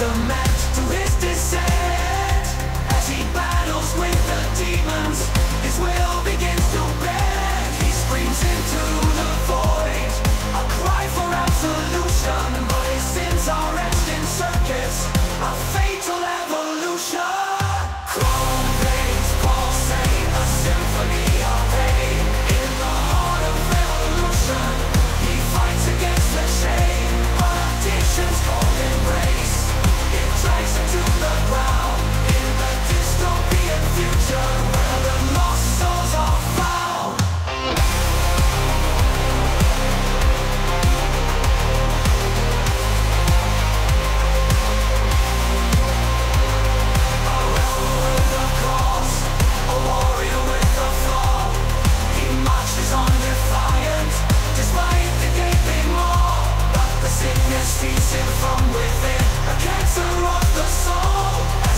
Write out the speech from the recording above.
the man. seeds from within. A cancer of the soul.